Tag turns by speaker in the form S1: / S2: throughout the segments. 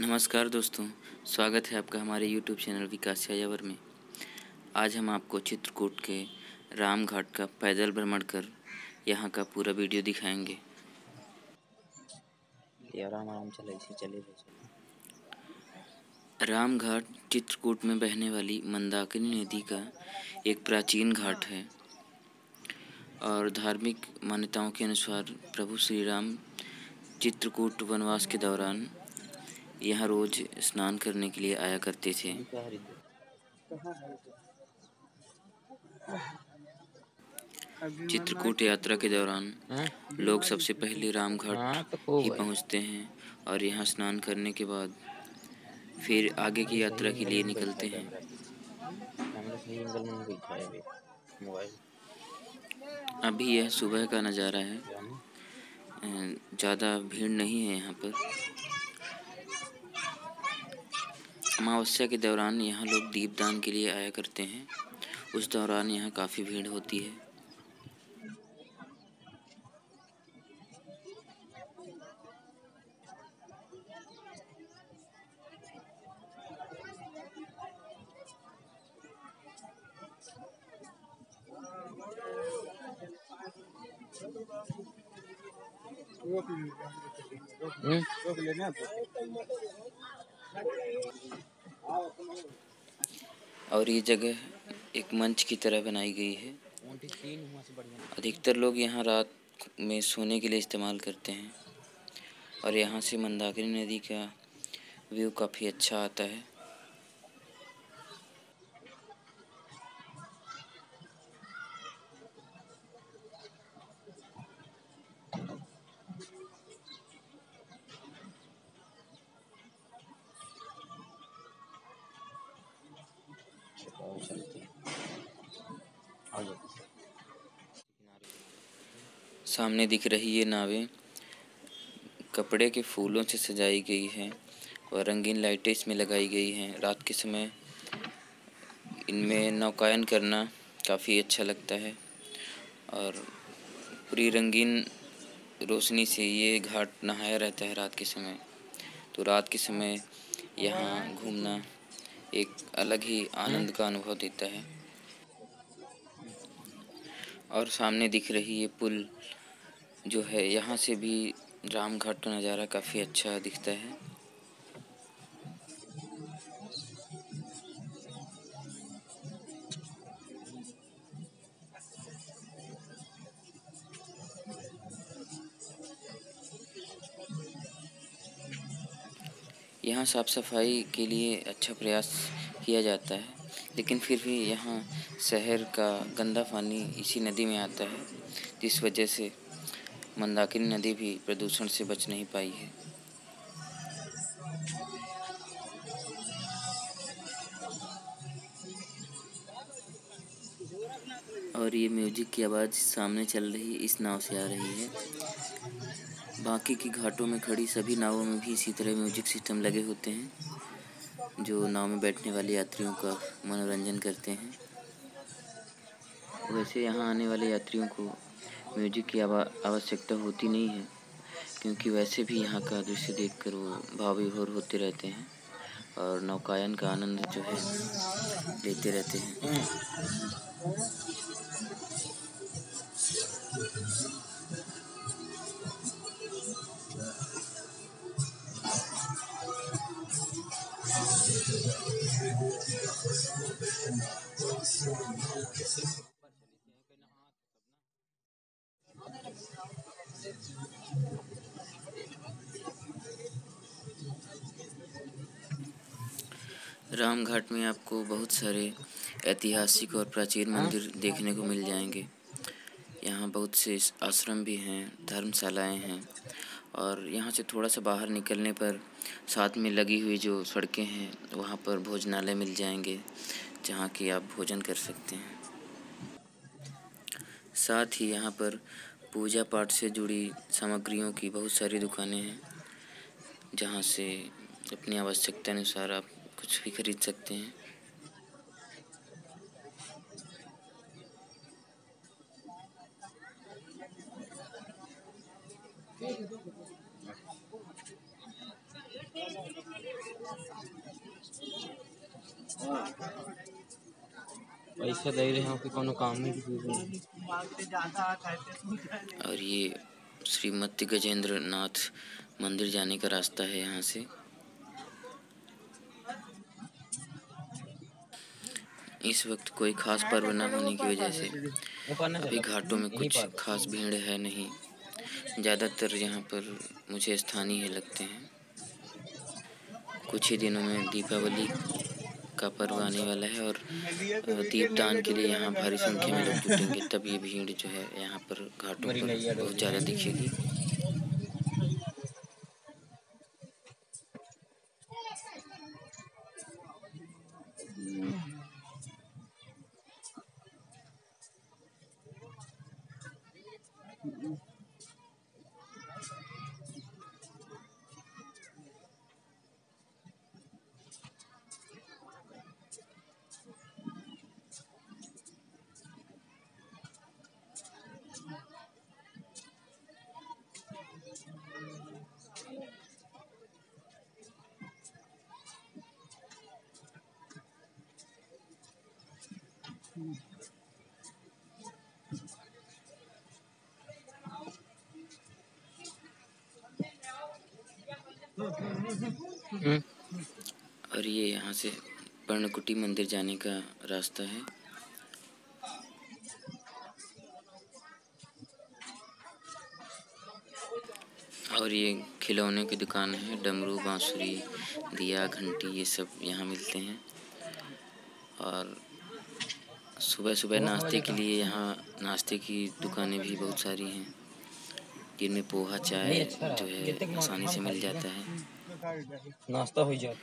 S1: नमस्कार दोस्तों स्वागत है आपका हमारे YouTube चैनल विकास यायावर में। आज हम आपको चित्रकूट के राम घाट का पैदल भ्रमण कर यहाँ का पूरा वीडियो दिखाएँगे।
S2: आराम आराम चले चले
S1: राम घाट चित्रकूट में बहने वाली मंदाकिनी नदी का एक प्राचीन घाट है और धार्मिक मान्यताओं के अनुसार प्रभु श्री राम चित्रकूट वनवास के दौरान यहाँ रोज स्नान करने के लिए आया करते थे। चित्रकूट यात्रा के दौरान? लोग सबसे पहले रामघाट
S2: हाँ, तो
S1: ही पहुँचते हैं और यहाँ स्नान करने के बाद फिर आगे की यात्रा के लिए निकलते हैं। अभी यह सुबह का नज़ारा है। ज़्यादा भीड़ नहीं है यहाँ पर। अमावस्या के दौरान यहाँ लोग दीपदान के लिए आया करते हैं। उस दौरान यहाँ काफ़ी भीड़ होती है।
S2: हम्म?
S1: और ये जगह एक मंच की तरह बनाई गई है। अधिकतर लोग यहाँ रात में सोने के लिए इस्तेमाल करते हैं। और यहाँ से मंदाकिनी नदी का व्यू काफ़ी अच्छा आता है। सामने दिख रही ये नावें कपड़े के फूलों से सजाई गई हैं और रंगीन लाइटें इसमें लगाई गई हैं। रात के समय इनमें नौकायन करना काफ़ी अच्छा लगता है और पूरी रंगीन रोशनी से ये घाट नहाया रहता है रात के समय। तो रात के समय यहाँ घूमना एक अलग ही आनंद का अनुभव देता है। और सामने दिख रही ये पुल जो है, यहाँ से भी राम घाट का नज़ारा काफ़ी अच्छा दिखता है। यहाँ साफ़ सफ़ाई के लिए अच्छा प्रयास किया जाता है, लेकिन फिर भी यहाँ शहर का गंदा पानी इसी नदी में आता है, जिस वजह से मंदाकिनी नदी भी प्रदूषण से बच नहीं पाई है। और ये म्यूज़िक की आवाज़ सामने चल रही, इस नाव से आ रही है। बाकी की घाटों में खड़ी सभी नावों में भी इसी तरह म्यूज़िक सिस्टम लगे होते हैं, जो नाव में बैठने वाले यात्रियों का मनोरंजन करते हैं। वैसे यहाँ आने वाले यात्रियों को म्यूज़िक की आवश्यकता होती नहीं है, क्योंकि वैसे भी यहाँ का दृश्य देखकर वो भाव विभोर होते रहते हैं और नौकायन का आनंद जो है लेते रहते हैं। राम घाट में आपको बहुत सारे ऐतिहासिक और प्राचीन मंदिर देखने को मिल जाएँगे। यहाँ बहुत से आश्रम भी हैं धर्मशालाएँ हैं और यहाँ से थोड़ा सा बाहर निकलने पर साथ में लगी हुई जो सड़कें हैं वहाँ पर भोजनालय मिल जाएँगे जहाँ की आप भोजन कर सकते हैं। साथ ही यहाँ पर पूजा पाठ से जुड़ी सामग्रियों की बहुत सारी दुकानें हैं, जहाँ से अपनी आवश्यकता अनुसार आप कुछ भी खरीद सकते हैं।
S2: दे रहे हो कि कोनो काम को
S1: और ये श्रीमती गजेंद्र नाथ मंदिर जाने का रास्ता है यहाँ से। इस वक्त कोई खास पर्व न होने की वजह से अभी घाटों में कुछ खास भीड़ है नहीं। ज़्यादातर यहाँ पर मुझे स्थानीय लगते हैं। कुछ ही दिनों में दीपावली का पर्व आने वाला है और दीप दान के लिए यहाँ भारी संख्या में लोग जुटेंगे तब ये भीड़ जो है यहाँ पर घाटों पर बहुत ज़्यादा दिखेगी।
S2: हम्म,
S1: और ये यहाँ से पर्णकुटी मंदिर जाने का रास्ता है। और ये खिलौने की दुकान है, डमरू, बांसुरी, दिया, घंटी, ये सब यहाँ मिलते हैं। और सुबह सुबह नाश्ते के लिए यहाँ नाश्ते की दुकानें भी बहुत सारी हैं, जिनमें पोहा, चाय जो है, आसानी से मिल जाता है।
S2: नाश्ता हो जाए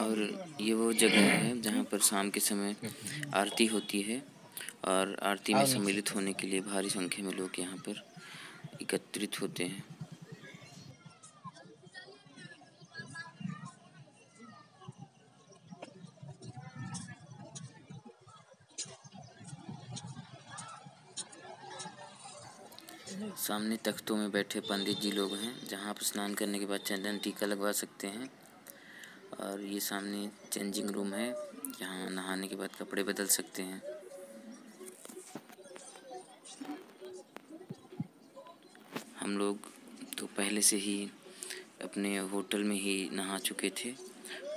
S1: और ये वो जगह है जहाँ पर शाम के समय आरती होती है और आरती में सम्मिलित होने के लिए भारी संख्या में लोग यहाँ पर एकत्रित होते हैं। सामने तख्तों में बैठे पंडित जी लोग हैं, जहाँ आप स्नान करने के बाद चंदन टीका लगवा सकते हैं। और ये सामने चेंजिंग रूम है जहाँ नहाने के बाद कपड़े बदल सकते हैं। हम लोग तो पहले से ही अपने होटल में ही नहा चुके थे,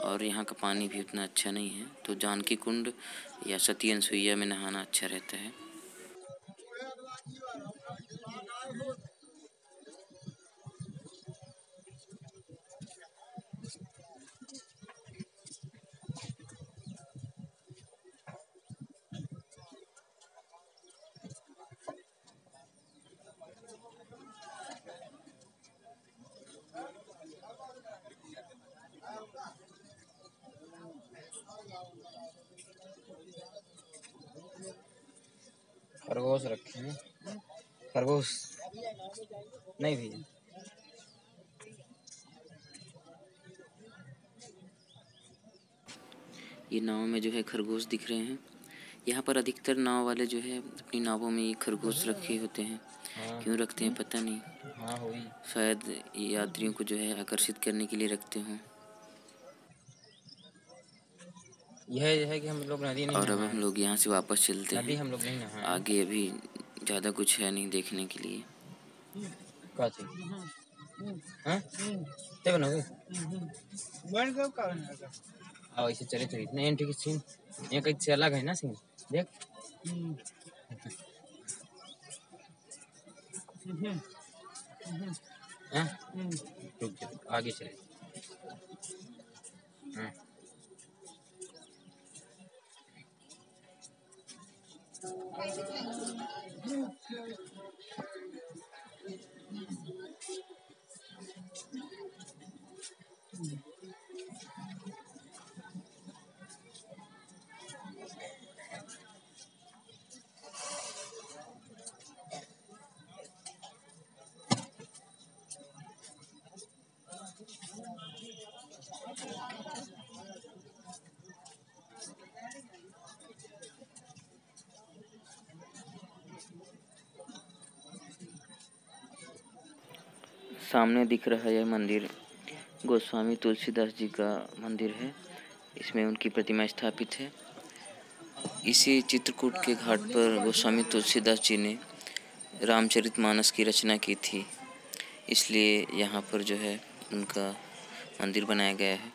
S1: और यहाँ का पानी भी उतना अच्छा नहीं है। तो जानकी कुंड या सती अनसुईया में नहाना अच्छा रहता है।
S2: खरगोश रखे हैं। खरगोश? नहीं भैया।
S1: ये नाव में जो है खरगोश दिख रहे हैं। यहाँ पर अधिकतर नाव वाले जो है अपनी नावों में ये खरगोश रखे होते हैं।
S2: हाँ।
S1: क्यों रखते हैं पता नहीं।
S2: हाँ
S1: शायद यात्रियों को जो है आकर्षित करने के लिए रखते हों।
S2: यह यह है कि हम लोग नदी नहीं
S1: और अब हम लोग यहाँ से वापस चलते हैं।
S2: हम लोग नहीं
S1: आगे अभी ज़्यादा कुछ है नहीं देखने के लिए।
S2: का चीज़ हाँ बनोगे आओ ऐसे चले तो इतने एंट्री की सीन। ये कहीं से अलग है ना सीन? देख। हाँ? आगे चले। Thank uh, you.
S1: सामने दिख रहा है यह मंदिर गोस्वामी तुलसीदास जी का मंदिर है। इसमें उनकी प्रतिमा स्थापित है। इसी चित्रकूट के घाट पर गोस्वामी तुलसीदास जी ने रामचरितमानस की रचना की थी। इसलिए यहाँ पर जो है उनका मंदिर बनाया गया है।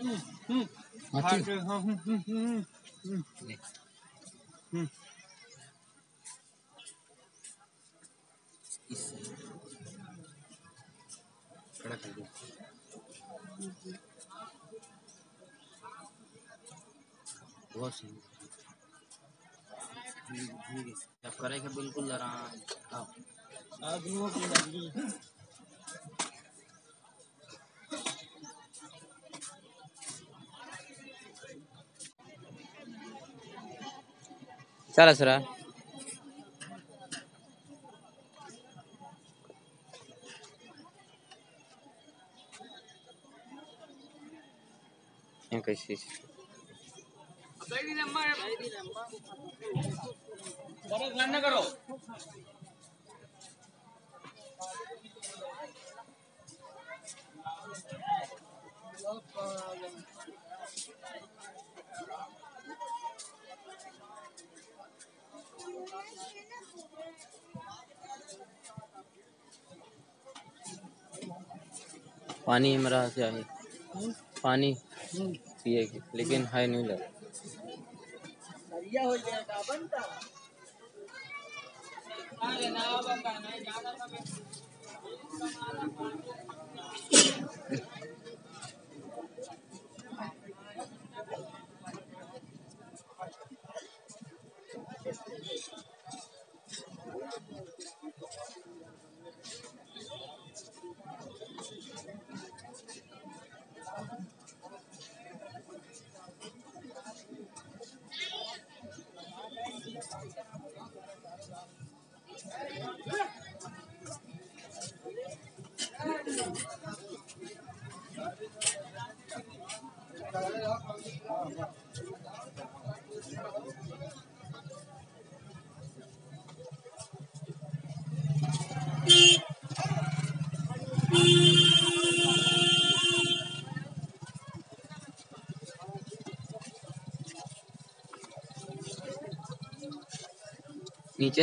S2: हाथी इससे खड़ा कर दो बहुत करेगा बिल्कुल आराम अब की लगी चला सरा यहाँ कैसे करो पानी मेरा क्या है पानी पिए के लेकिन है नहीं लग नीचे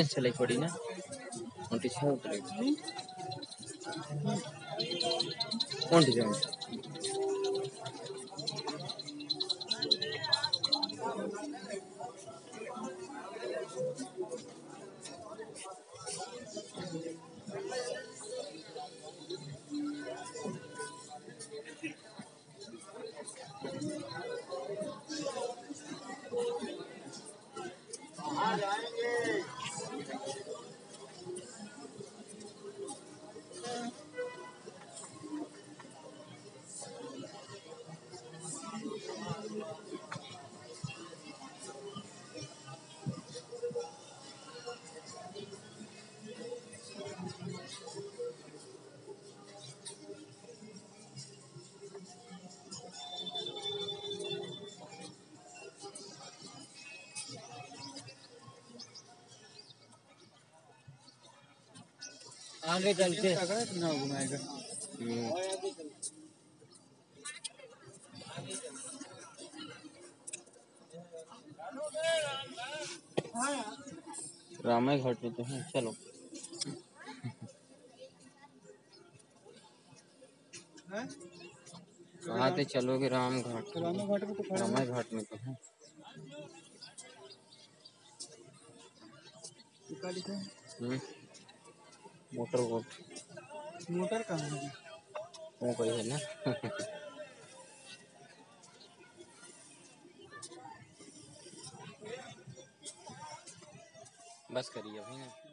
S2: से चले पड़ी ना। और पीछे उतरेगी आगे चलते। घुमाएगा रामाय घाट में तो है चलो। कहाँ से चलोगे राम घाट?
S3: रामा घाट में तो खड़ा
S2: रामाय घाट में तो है।
S3: लिखा है।
S2: हम्म। मोटर बोट
S3: मोटर कहाँ है?
S2: वो कोई है ना। बस करिए अभी ना।